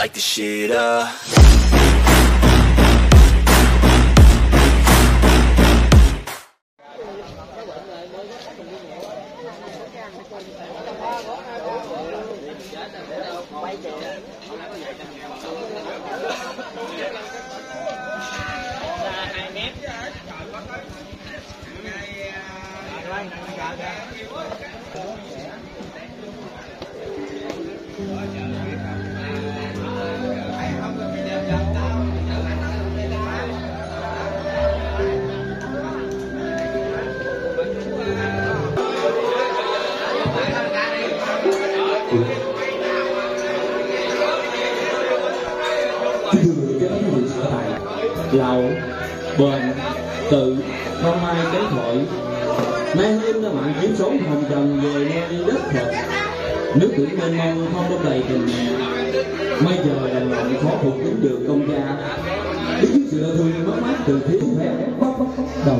light the shit up. Lậu bền, tự, không ai kế thổi nay hôm đã bạn kiếm sống hồng trần về nơi đất thật. Nước biển mênh mông không đông đầy tình mẹ mây giờ đàn lòng khó phục tính được công cha đứng dưới sự đau thương mất mát từ thiếu phép bắt bắt đầu.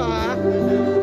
lá.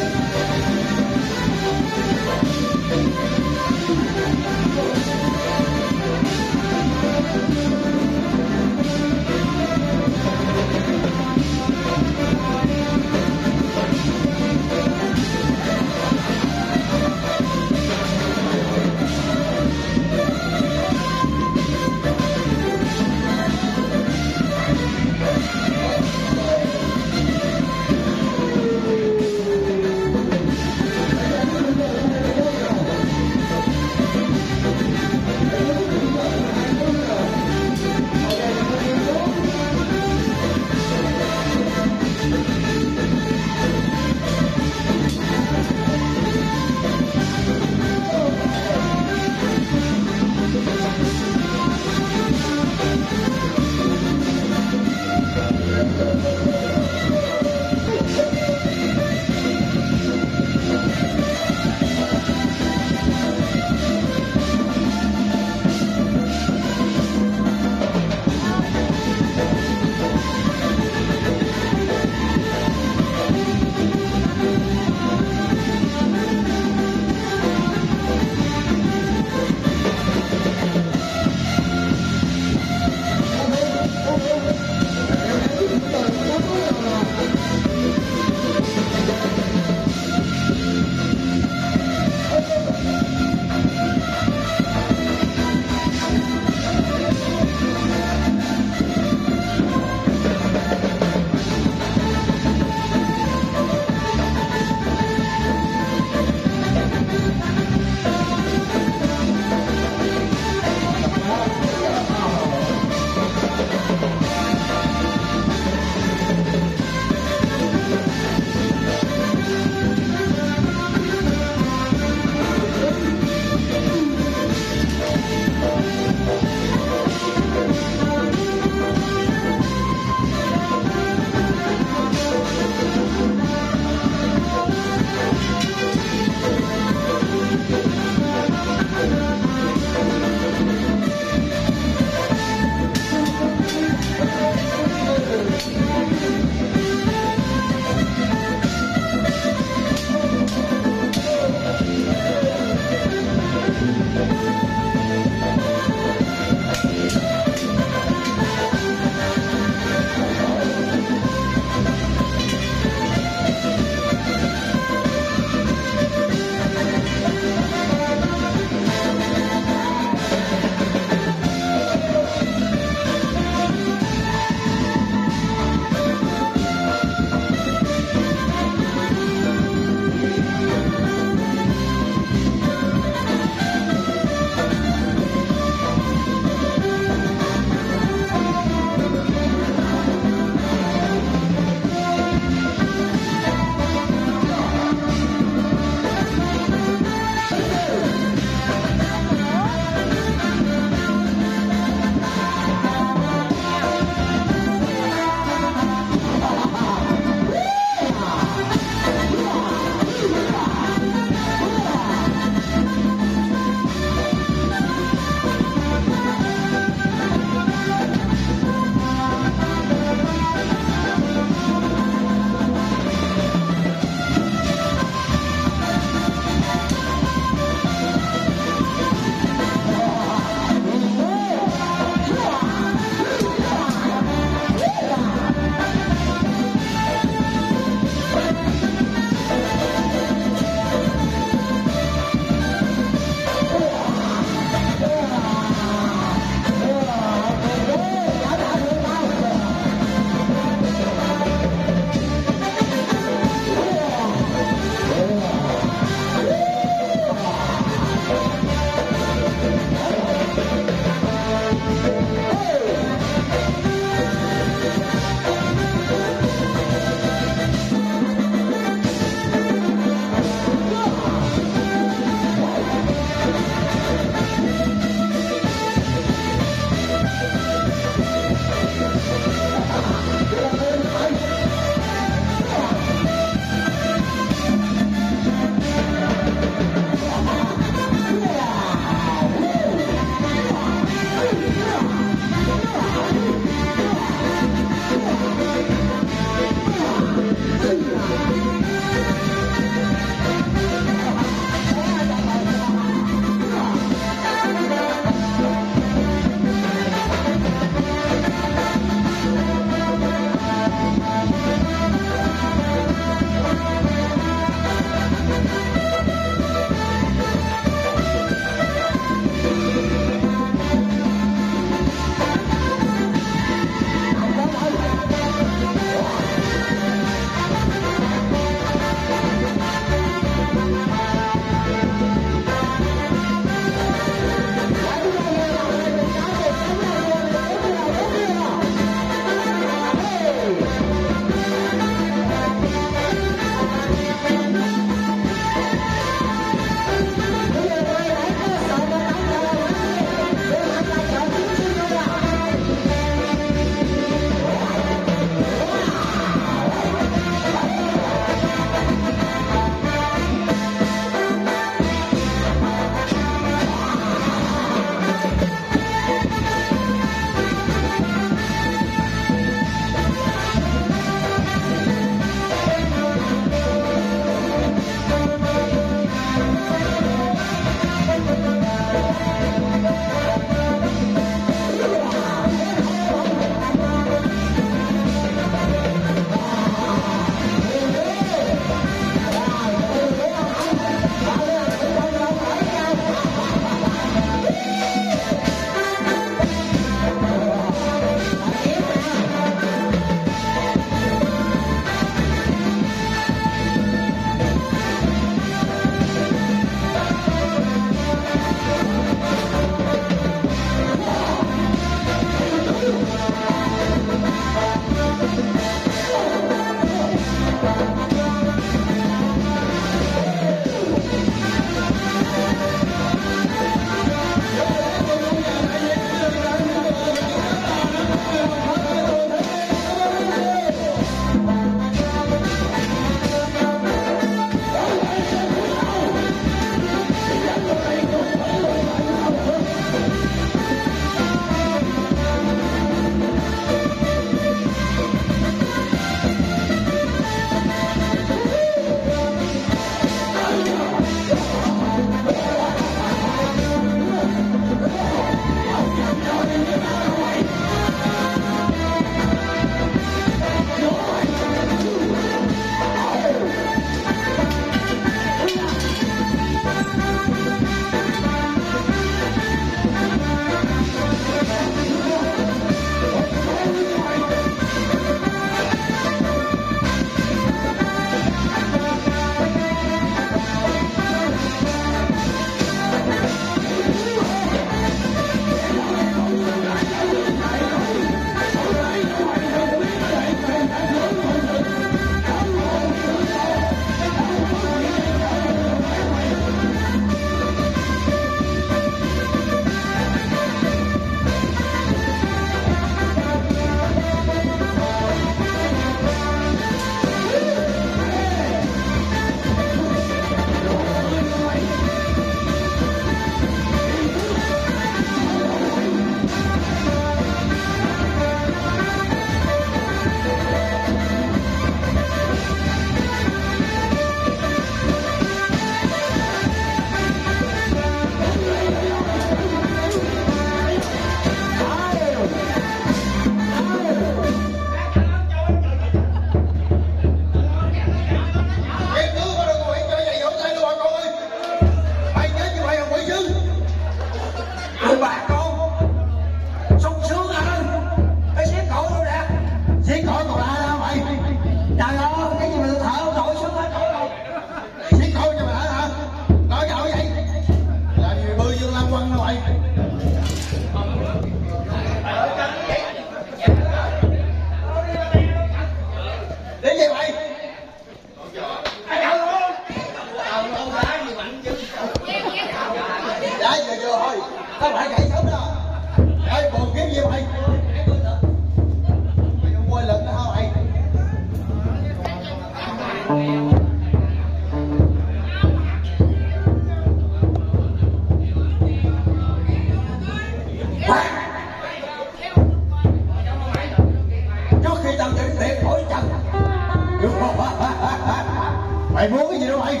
Mày muốn cái gì đâu mày?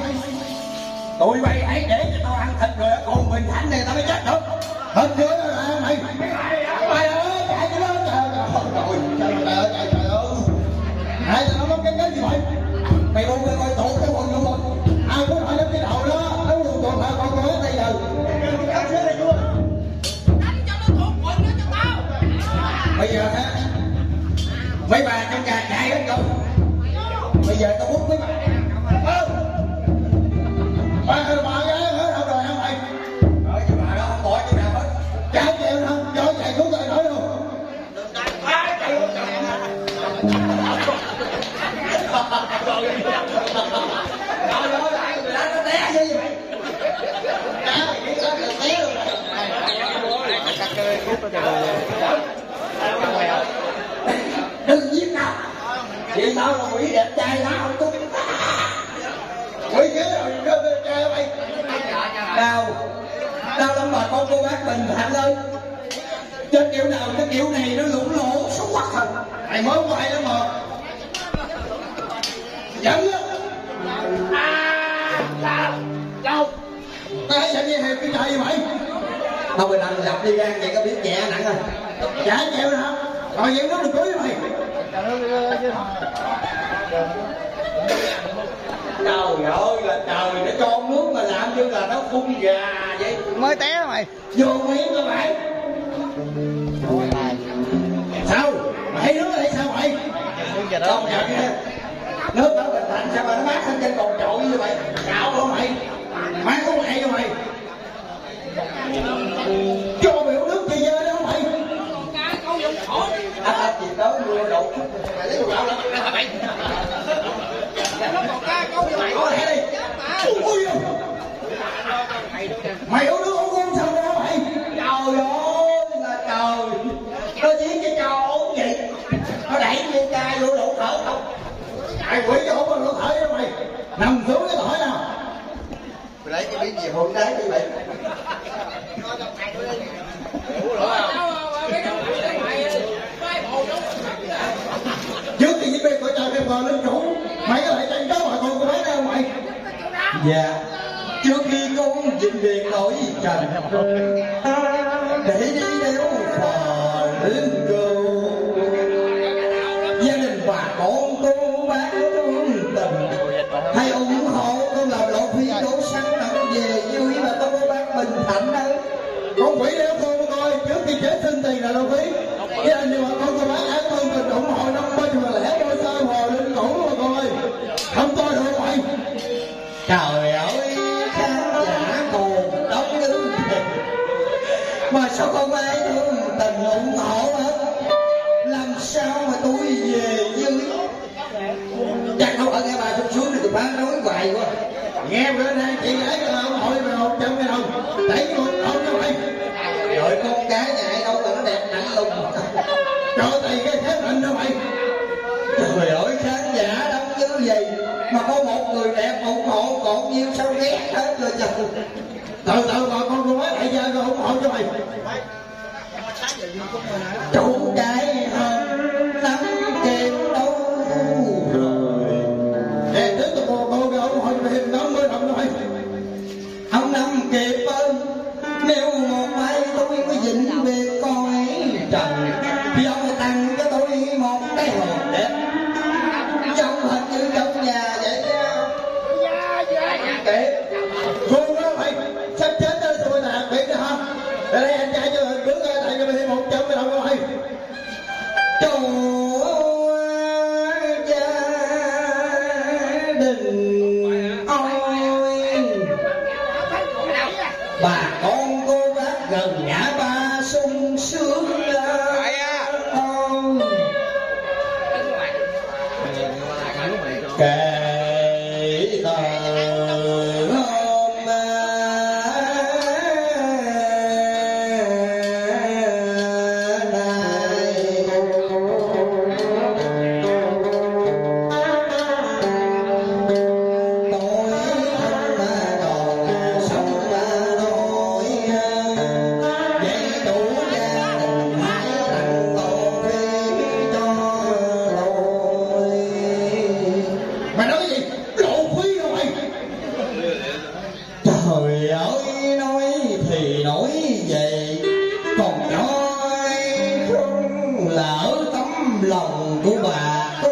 Tụi mày hãy để cho tao ăn thịt rồi còn mình thánh này tao mới chết được. Rồi ăn mày. Mày ơi chạy cái đó trời ơi. Trời ơi trời ơi hai tao nó cái cái gì vậy? Mày buông ra coi tụt cái quần luôn rồi ai cũng hỏi đến cái đầu đó nó luôn tụt hả con có bây giờ. Bây giờ hả? Mấy bà trong nhà chạy hết rồi. Bây giờ tao hút mấy bà Đừng giết tao Vì tao là quỷ đẹp trai lắm không tôi Quỷ ghế rồi, đừng đẹp trai mày Đau Đau lắm bà con cô bác bình thản ơi. Trên kiểu nào cái kiểu này nó lủng lỗ xấu quắc thật. Mày mới quay đó mà. Giận á. Đâu Tao giận như hẹp cái trời vậy Không phải làm lập đi gan vậy có biết nhẹ nặng rồi. Chả chịu nữa hả? Rồi vậy nó đừng cưới mày Trời ơi là trời nó cho nước mà làm như là nó phun gà vậy mới té mày Vô miệng các bạn Sao? Mày nước đây sao mày? Không giận nha Nước đó bình thành sao mà nó mát hơn trên cồn trội như vậy? Cạo hả mày? Mày có mày cho mày Cho biểu nước chi dơ đó mày À, chị tới mua đồ Mày lấy đồ gạo hả mày? Đi. Mày uống nước uống uống xong đó mày? Trời ơi là trời. Nó giết cái trò ốm vậy. Nó đẩy viên ca vô lỗ thở không? Mày quỷ vô mà lỗ thở đó mày. Nằm xuống cái thổi nào? Mày lấy cái miếng gì hôn đáy như vậy Trước khi giết bê của trời bê vợ lên chủ Mày có thể tranh đấu mà con của mấy đâu mày Dạ. Trước khi con dịnh về nổi trần Để đi đéo phò đến cầu. Gia đình bà con cô bác thương tình. Hay ủng hộ con làm lộ phi đổ sáng nặng về vui ý là tôi bác bình thạnh đấy. Con quỷ đeo không ai thương tình ủng hộ hết. Làm sao mà tôi về như Chắc đâu ở nghe bà xuống xuống thì tôi phán nói hoài quá. Nghe bữa nay chị gái là ông hội mà một trăm cái đồng Đẩy một ông cho mày. Rồi con gái nhà ai đâu mà nó đẹp nặng lùng. Cho tay cái thế mạnh cho mày? Trời ơi, khán giả đông như vậy Mà có một người đẹp ủng hộ, còn nhiêu sao ghét hết rồi trời Từ từ bà con giờ rồi ủng hộ cho mày Chủ cái تَتَّقُونَ Aku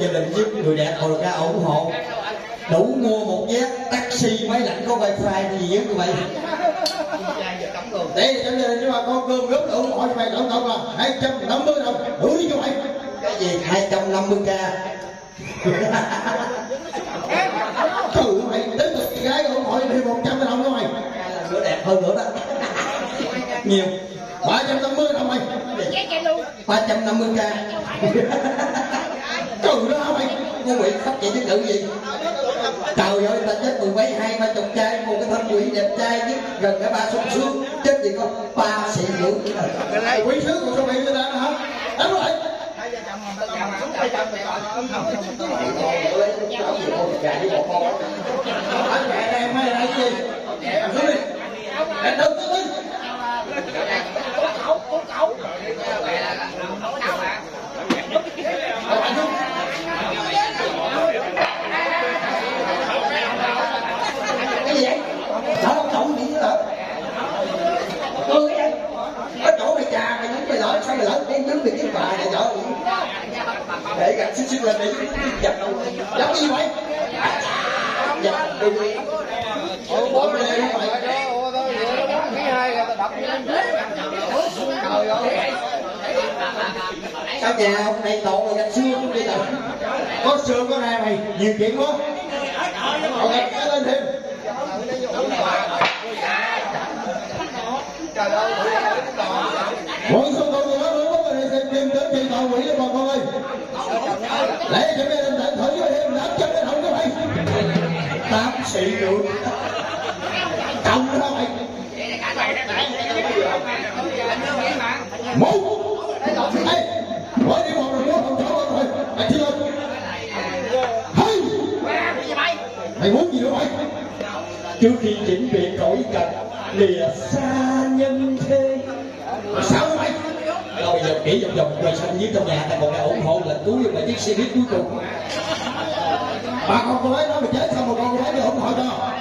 gia đình giúp người đẹp hồi ra ủng hộ. Đủ mua một vé taxi máy lạnh có wifi gì với tụi mày để trong gia đình cho bà con cơm góp đủ mọi mày tổng cộng là hai trăm năm mươi đồng. Đủ đi cho mày cái gì? hai trăm năm mươi k. Thử mày đến một chị gái ủng hộ thêm một trăm đồng thôi. Mày Nữa đẹp hơn nữa đó. Nhiều ba trăm năm mươi đồng mày? Ba trăm năm mươi k. Trời đất ơi mày. Cô Nguyễn sắp vậy chứ tự gì? Trời ơi ta chết mười mấy hai ba chục trai Một cái thân quỷ đẹp trai với gần cả ba sung sướng. Chết gì con ba xị dưỡng Quỷ sướng của sao mày người ta hả? Đánh rồi. Anh mẹ em hay là gì em xuống đi. Em đứng đứng đứng để gặp xích xích lên để giật đâu giật cái gì vậy giật đi đi bố đi đi mày sao nhà ông này tổ rồi gạch xương cũng đi đâu có xương có ra mày? Nhiều chuyện quá. Còn gạch cái lên thêm. Mỗi số cầu người lớn lớn rồi xem phim đến chuyện tàu quỷ bà con ơi Lấy cho mấy em tận thử với em đã chân cái thằng cái mày Tám sĩ rượu. Lìa xa nhân thế. Sao mày rồi bây giờ kỹ vòng vòng quay xanh dưới trong nhà ta còn đang ủng hộ là cứu cho mà chiếc xe buýt cuối cùng. Bà con cô ấy nói mà chết xong rồi con cô ấy đi ủng hộ cho.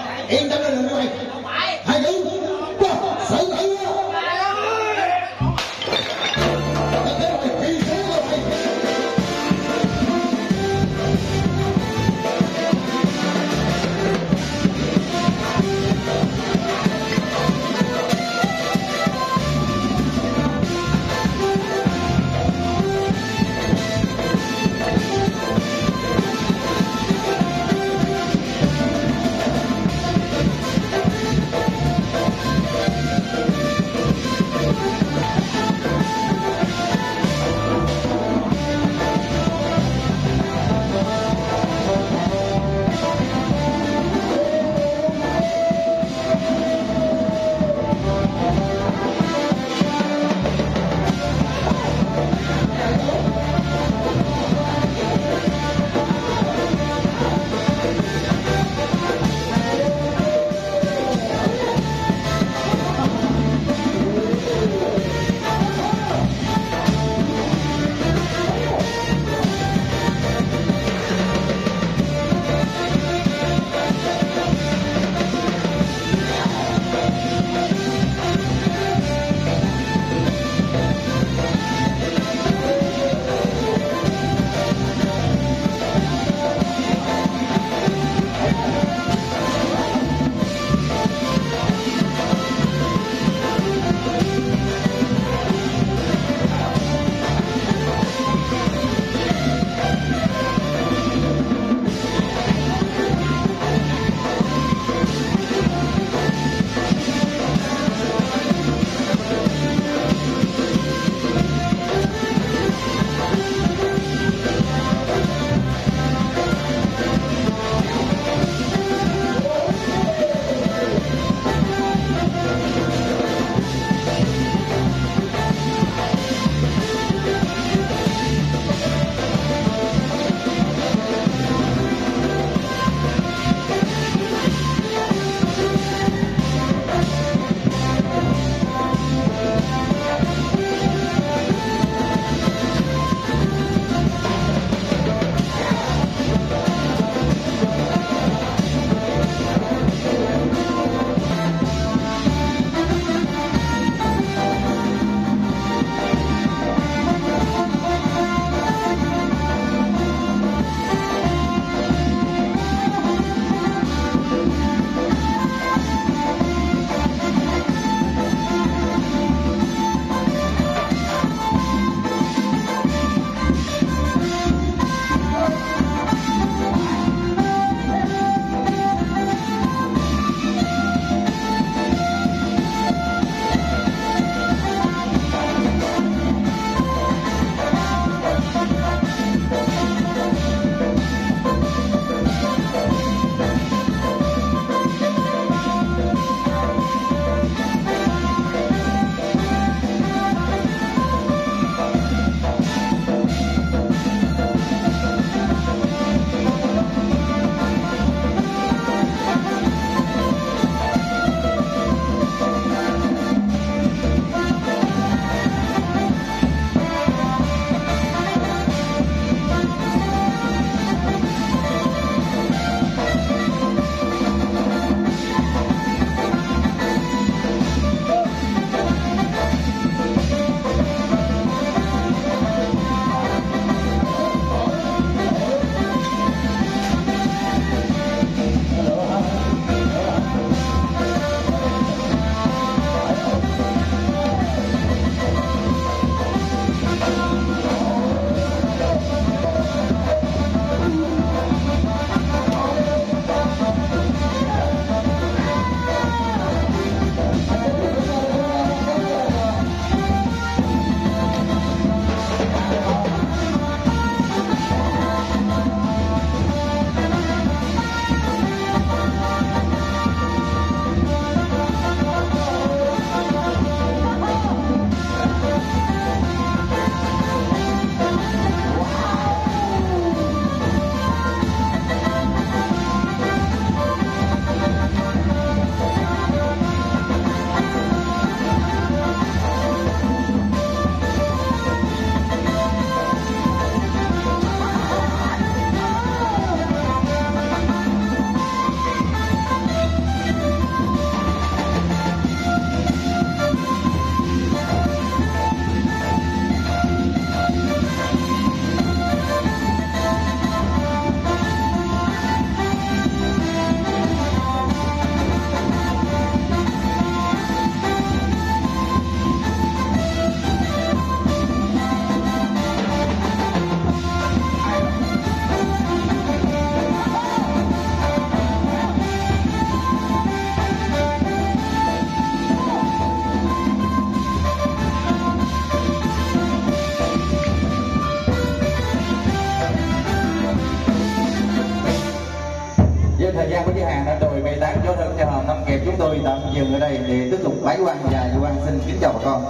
Đây để tiếp tục bái quan và quan xin kính chào bà con.